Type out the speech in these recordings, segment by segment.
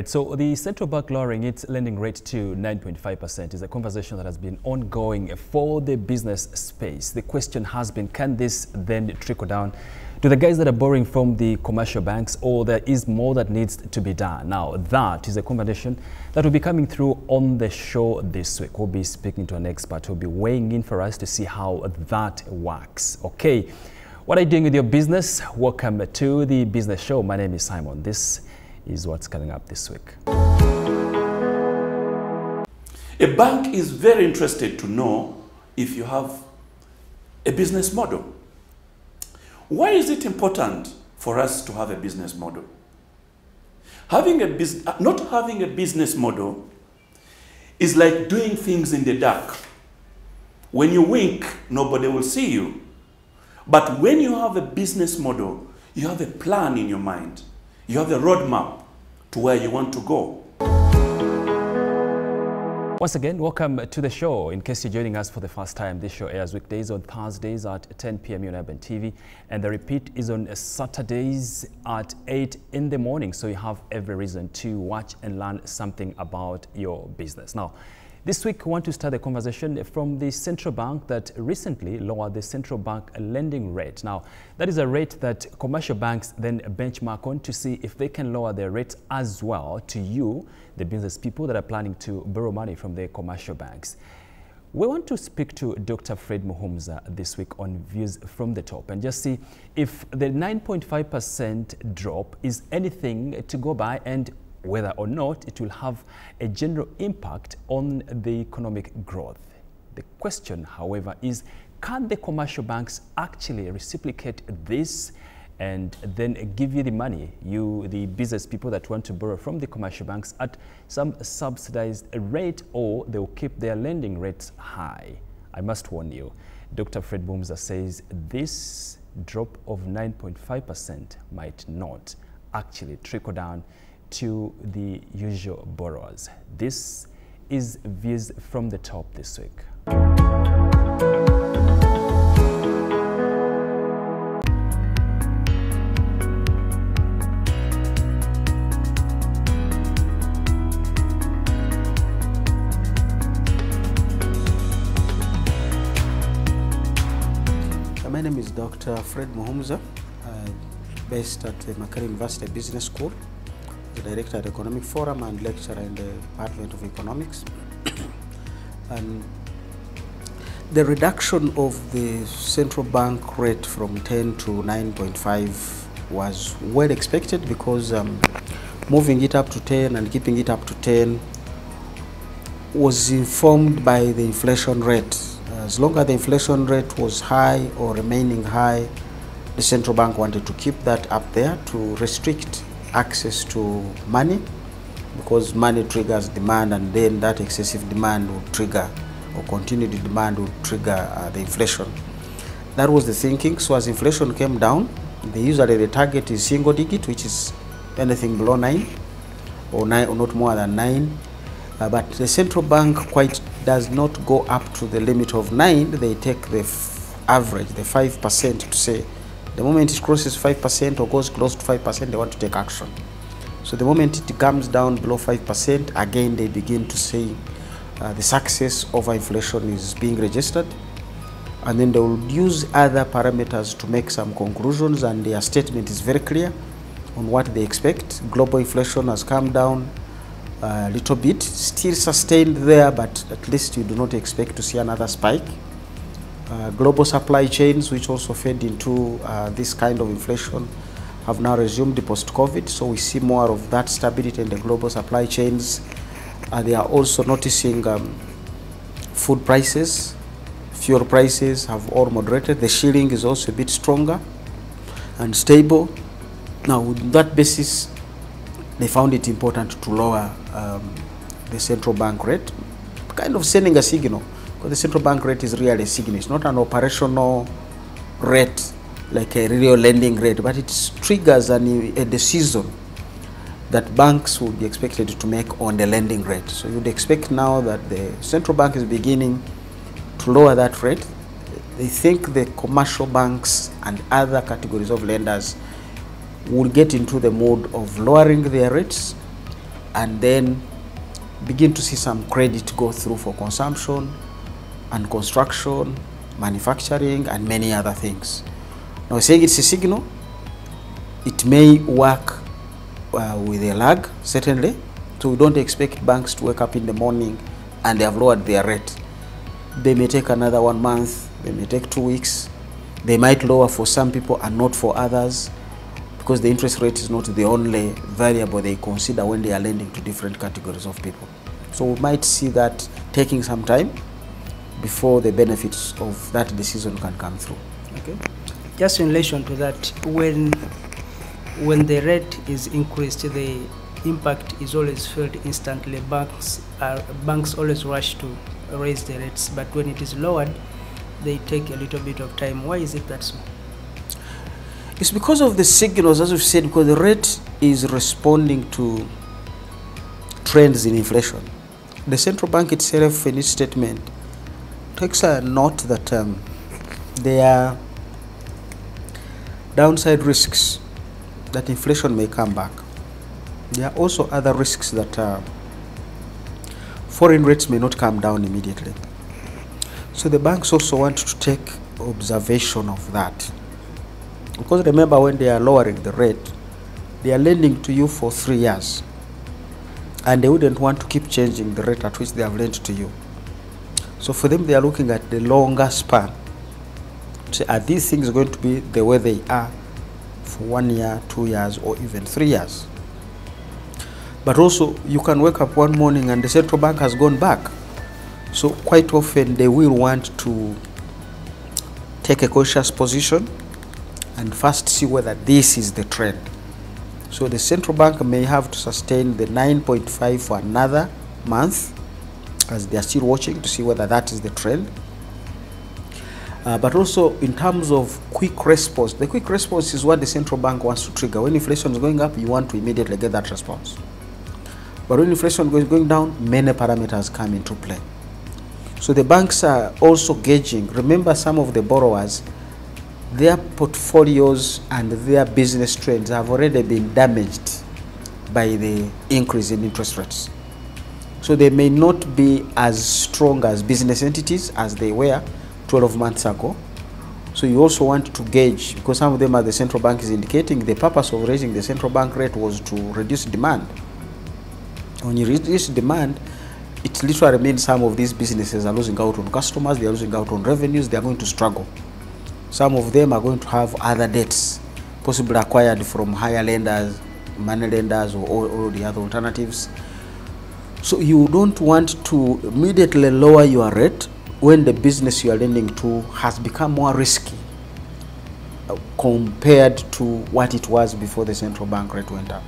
Right, so the central bank lowering its lending rate to 9.5% is a conversation that has been ongoing for the business space. The question has been, can this then trickle down to the guys that are borrowing from the commercial banks or there is more that needs to be done? Now, that is a conversation that will be coming through on the show this week. We'll be speaking to an expert who will be weighing in for us to see how that works. Okay, what are you doing with your business? Welcome to the business show. My name is Simon. This is what's coming up this week. A bank is very interested to know if you have a business model. Why is it important for us to have a business model? Having a bus- uh, not having a business model is like doing things in the dark. When you wink, nobody will see you. But when you have a business model, you have a plan in your mind. You have a roadmap to where you want to go. Once again, welcome to the show. In case you're joining us for the first time, this show airs weekdays on Thursdays at 10 p.m. on Urban TV, and the repeat is on Saturdays at 8 in the morning. So you have every reason to watch and learn something about your business. Now, this week, we want to start the conversation from the central bank that recently lowered the central bank lending rate. Now, that is a rate that commercial banks then benchmark on to see if they can lower their rates as well to you, the business people that are planning to borrow money from the commercial banks. We want to speak to Dr. Fred Muhumuza this week on Views from the Top and just see if the 9.5% drop is anything to go by and whether or not it will have a general impact on the economic growth. The question, however, is can the commercial banks actually reciprocate this and then give you the money, you, the business people that want to borrow from the commercial banks at some subsidized rate or they'll keep their lending rates high? I must warn you, Dr. Fred Muhumuza says this drop of 9.5% might not actually trickle down to the usual borrowers. This is Views from the Top this week. My name is Dr. Fred Muhumuza, uh, based at the Makerere University Business School the director at Economic Forum and lecturer in the Department of Economics. and the reduction of the central bank rate from 10 to 9.5 was well expected because um, moving it up to 10 and keeping it up to 10 was informed by the inflation rate. As long as the inflation rate was high or remaining high, the central bank wanted to keep that up there to restrict access to money because money triggers demand and then that excessive demand will trigger or continued demand will trigger uh, the inflation. That was the thinking. So as inflation came down, the usually the target is single digit, which is anything below nine or nine or not more than nine. Uh, but the central bank quite does not go up to the limit of nine. They take the average, the five percent, to say the moment it crosses 5% or goes close to 5%, they want to take action. So the moment it comes down below 5%, again they begin to say uh, the success over inflation is being registered. And then they will use other parameters to make some conclusions, and their statement is very clear on what they expect. Global inflation has come down a little bit, still sustained there, but at least you do not expect to see another spike. Uh, global supply chains, which also fed into uh, this kind of inflation, have now resumed post-COVID. So we see more of that stability in the global supply chains. Uh, they are also noticing um, food prices, fuel prices have all moderated. The shilling is also a bit stronger and stable. Now, with that basis, they found it important to lower um, the central bank rate, kind of sending a signal because the central bank rate is really a signal. It's not an operational rate like a real lending rate, but it triggers an, a decision that banks would be expected to make on the lending rate. So you'd expect now that the central bank is beginning to lower that rate. They think the commercial banks and other categories of lenders will get into the mode of lowering their rates and then begin to see some credit go through for consumption and construction, manufacturing, and many other things. Now, saying it's a signal, it may work uh, with a lag, certainly. So we don't expect banks to wake up in the morning and they have lowered their rate. They may take another one month, they may take two weeks. They might lower for some people and not for others because the interest rate is not the only variable they consider when they are lending to different categories of people. So we might see that taking some time before the benefits of that decision can come through. Okay. Just in relation to that, when when the rate is increased, the impact is always felt instantly. Banks are banks always rush to raise the rates, but when it is lowered, they take a little bit of time. Why is it that so? It's because of the signals, as we've said, because the rate is responding to trends in inflation. The central bank itself, in its statement, takes a note that um, there are downside risks that inflation may come back. There are also other risks that uh, foreign rates may not come down immediately. So the banks also want to take observation of that. Because remember, when they are lowering the rate, they are lending to you for three years. And they wouldn't want to keep changing the rate at which they have lent to you. So for them, they are looking at the longer span. Say, are these things going to be the way they are for one year, two years, or even three years? But also, you can wake up one morning and the central bank has gone back. So quite often, they will want to take a cautious position and first see whether this is the trend. So the central bank may have to sustain the 9.5 for another month as they are still watching to see whether that is the trend. Uh, but also in terms of quick response, the quick response is what the central bank wants to trigger. When inflation is going up, you want to immediately get that response. But when inflation is going down, many parameters come into play. So the banks are also gauging. Remember, some of the borrowers, their portfolios and their business trends have already been damaged by the increase in interest rates. So they may not be as strong as business entities as they were 12 months ago. So you also want to gauge, because some of them, are the central bank is indicating, the purpose of raising the central bank rate was to reduce demand. When you reduce demand, it literally means some of these businesses are losing out on customers, they are losing out on revenues, they are going to struggle. Some of them are going to have other debts, possibly acquired from higher lenders, money lenders, or all, all the other alternatives. So you don't want to immediately lower your rate when the business you are lending to has become more risky uh, compared to what it was before the central bank rate went up.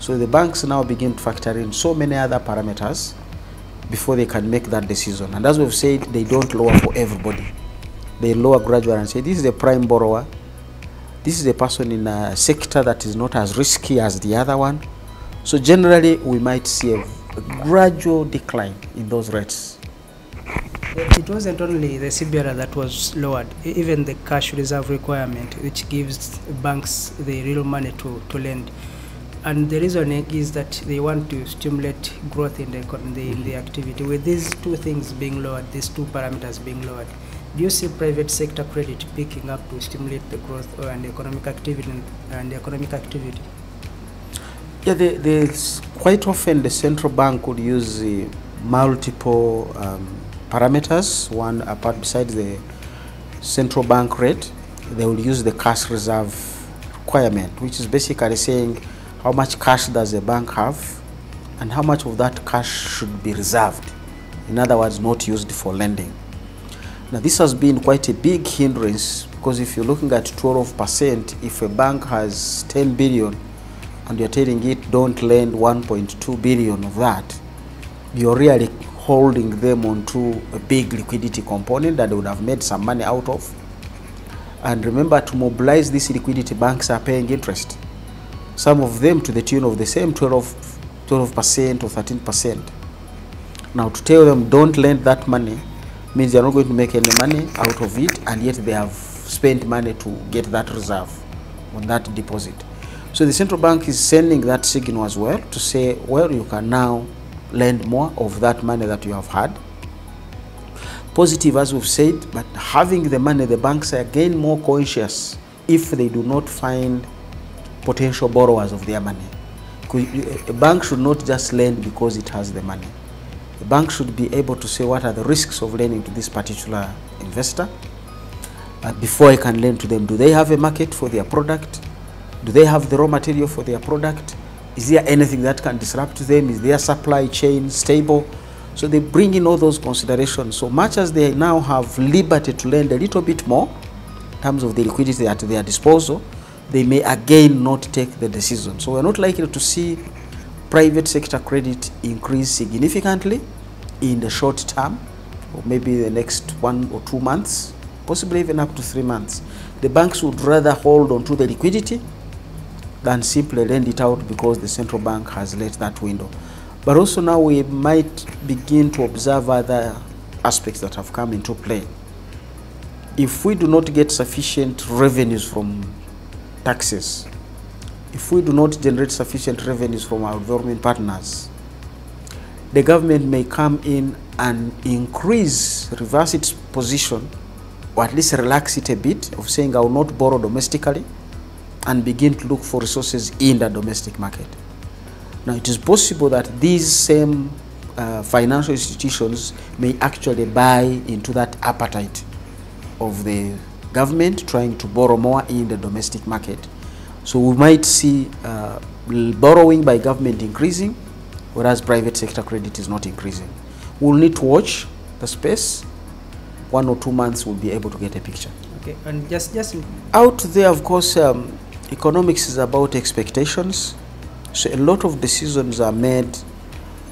So the banks now begin to factor in so many other parameters before they can make that decision. And as we've said, they don't lower for everybody. They lower gradually and say, this is a prime borrower. This is a person in a sector that is not as risky as the other one. So generally, we might see a, a gradual decline in those rates. It wasn't only the CBR that was lowered, even the cash reserve requirement, which gives banks the real money to, to lend. And the reasoning is that they want to stimulate growth in the, in the, in the activity. With these two things being lowered, these two parameters being lowered, do you see private sector credit picking up to stimulate the growth and economic activity and economic activity? Yeah, the, the, quite often the central bank would use uh, multiple um, parameters. One apart besides the central bank rate, they will use the cash reserve requirement, which is basically saying how much cash does the bank have and how much of that cash should be reserved. In other words, not used for lending. Now, this has been quite a big hindrance because if you're looking at 12%, if a bank has 10 billion and you're telling it don't lend 1.2 billion of that, you're really holding them onto a big liquidity component that they would have made some money out of. And remember, to mobilize this liquidity, banks are paying interest. Some of them to the tune of the same 12, 12% or 13%. Now, to tell them don't lend that money means they're not going to make any money out of it, and yet they have spent money to get that reserve on that deposit. So the central bank is sending that signal as well to say, well, you can now lend more of that money that you have had. Positive, as we've said, but having the money, the banks are again more conscious if they do not find potential borrowers of their money. A bank should not just lend because it has the money. The bank should be able to say what are the risks of lending to this particular investor uh, before I can lend to them. Do they have a market for their product? Do they have the raw material for their product? Is there anything that can disrupt them? Is their supply chain stable? So they bring in all those considerations. So much as they now have liberty to lend a little bit more in terms of the liquidity at their disposal, they may again not take the decision. So we're not likely to see private sector credit increase significantly in the short term, or maybe the next one or two months, possibly even up to three months. The banks would rather hold on to the liquidity than simply lend it out because the central bank has let that window. But also now we might begin to observe other aspects that have come into play. If we do not get sufficient revenues from taxes, if we do not generate sufficient revenues from our government partners, the government may come in and increase, reverse its position, or at least relax it a bit of saying, I will not borrow domestically and begin to look for resources in the domestic market. Now, it is possible that these same uh, financial institutions may actually buy into that appetite of the government trying to borrow more in the domestic market. So we might see uh, borrowing by government increasing, whereas private sector credit is not increasing. We'll need to watch the space. One or two months, we'll be able to get a picture. Okay, and just just Out there, of course, um, economics is about expectations. So a lot of decisions are made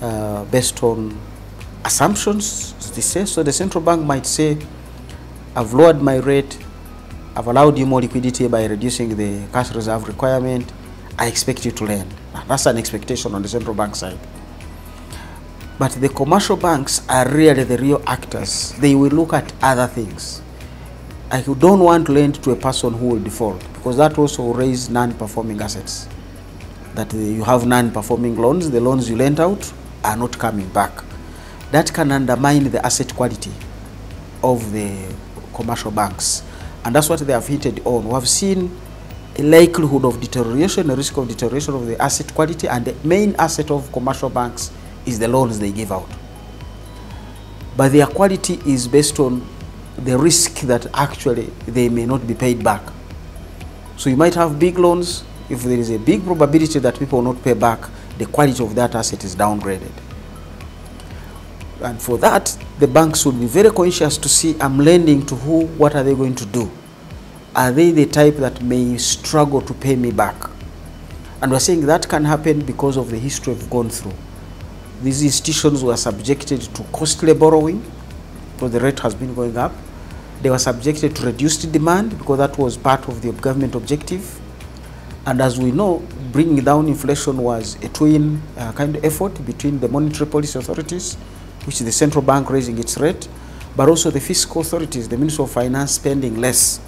uh, based on assumptions, as they say. So the central bank might say, I've lowered my rate, I've allowed you more liquidity by reducing the cash reserve requirement, I expect you to lend. That's an expectation on the central bank side. But the commercial banks are really the real actors. They will look at other things. I don't want to lend to a person who will default because that also will raise non-performing assets. That you have non-performing loans, the loans you lent out are not coming back. That can undermine the asset quality of the commercial banks. And that's what they have hinted on. We have seen a likelihood of deterioration, a risk of deterioration of the asset quality, and the main asset of commercial banks is the loans they give out. But their quality is based on the risk that actually they may not be paid back. So you might have big loans. If there is a big probability that people will not pay back, the quality of that asset is downgraded. And for that, the banks would be very conscious to see I'm lending to who, what are they going to do? Are they the type that may struggle to pay me back? And we're saying that can happen because of the history we've gone through. These institutions were subjected to costly borrowing because the rate has been going up. They were subjected to reduced demand because that was part of the government objective. And as we know, bringing down inflation was a twin uh, kind of effort between the monetary policy authorities, which is the central bank raising its rate, but also the fiscal authorities, the Ministry of Finance spending less.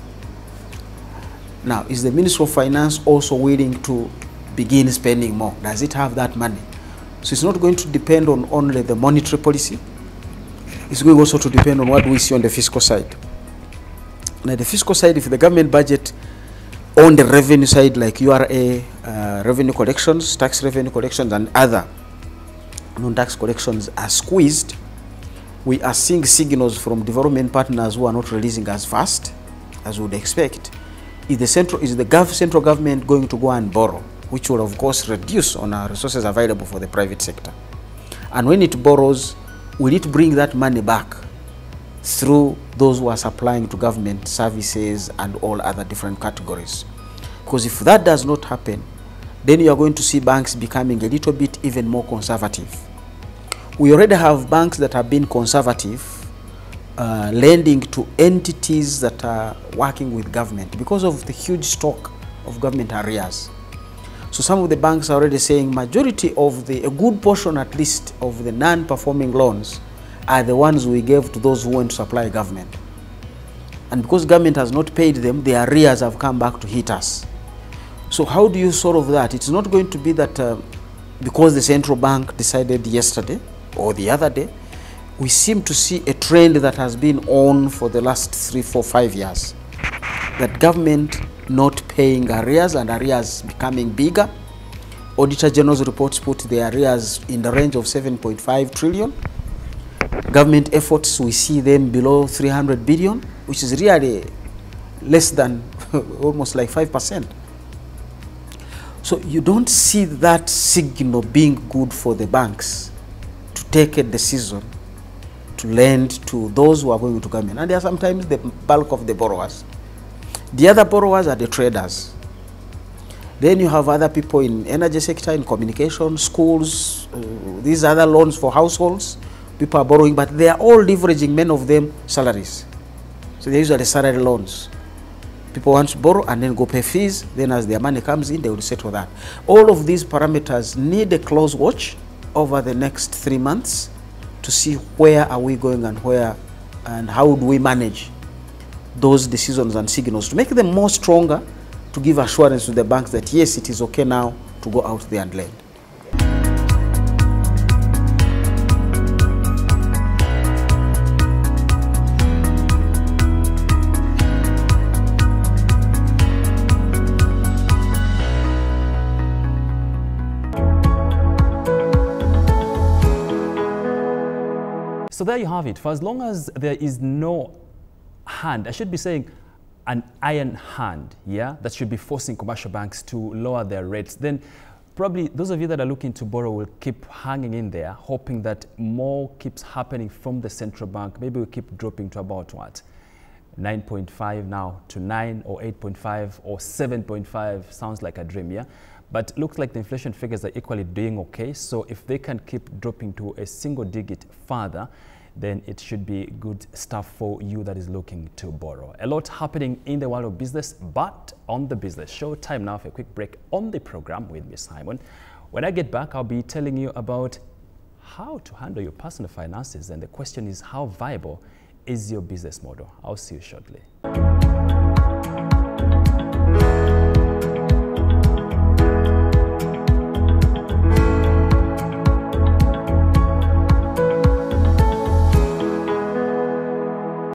Now, is the Ministry of Finance also willing to begin spending more? Does it have that money? So it's not going to depend on only the monetary policy. It's going also to depend on what we see on the fiscal side. The fiscal side, if the government budget on the revenue side, like URA, uh, revenue collections, tax revenue collections, and other non-tax collections are squeezed, we are seeing signals from development partners who are not releasing as fast as we would expect. Is the central is the gov- central government going to go and borrow, which will of course reduce on our resources available for the private sector? And when it borrows, will it bring that money back through those who are supplying to government services and all other different categories? Because if that does not happen, then you are going to see banks becoming a little bit even more conservative. We already have banks that have been conservative, uh, lending to entities that are working with government because of the huge stock of government arrears. So some of the banks are already saying majority of the, a good portion at least of the non-performing loans are the ones we gave to those who want to supply government. And because government has not paid them, the arrears have come back to hit us. So how do you solve that? It's not going to be that uh, because the central bank decided yesterday or the other day, we seem to see a trend that has been on for the last three, four, five years. That government not paying arrears and arrears becoming bigger. Auditor General's reports put the arrears in the range of 7.5 trillion. Government efforts, we see them below 300 billion, which is really less than almost like 5%. So you don't see that signal being good for the banks to take a decision to lend to those who are going to come in. And they are sometimes the bulk of the borrowers. The other borrowers are the traders. Then you have other people in energy sector, in communication, schools, uh, these other loans for households. People are borrowing, but they are all leveraging, many of them, salaries. So they're usually salary loans. People want to borrow and then go pay fees. Then as their money comes in, they will settle that. All of these parameters need a close watch over the next three months to see where are we going and where and how do we manage those decisions and signals to make them more stronger to give assurance to the banks that yes, it is okay now to go out there and lend. So there you have it. For as long as there is no hand, I should be saying an iron hand, yeah, that should be forcing commercial banks to lower their rates, then probably those of you that are looking to borrow will keep hanging in there, hoping that more keeps happening from the central bank. Maybe we keep dropping to about what? 9.5 now to 9 or 8.5 or 7.5 sounds like a dream, yeah? But looks like the inflation figures are equally doing okay. So if they can keep dropping to a single digit further, then it should be good stuff for you that is looking to borrow. A lot happening in the world of business, but on the business show, time now for a quick break on the program with Ms. Simon. When I get back, I'll be telling you about how to handle your personal finances. And the question is, how viable is your business model? I'll see you shortly.